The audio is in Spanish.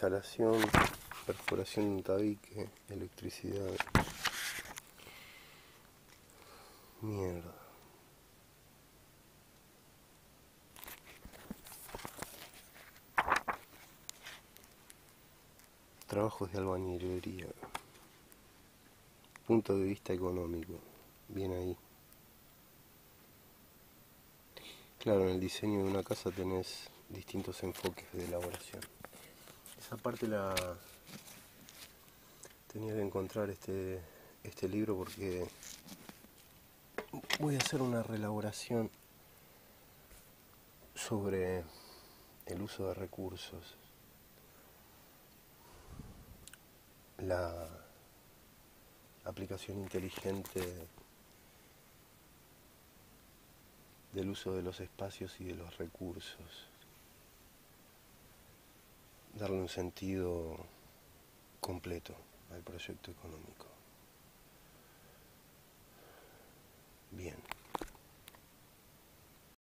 instalación, perforación de un tabique, electricidad. Mierda. Trabajos de albañilería. Punto de vista económico. Bien ahí. Claro, en el diseño de una casa tenés distintos enfoques de elaboración. Esa parte la tenía que encontrar este, este libro porque voy a hacer una reelaboración sobre el uso de recursos, la aplicación inteligente del uso de los espacios y de los recursos, darle un sentido completo al proyecto económico.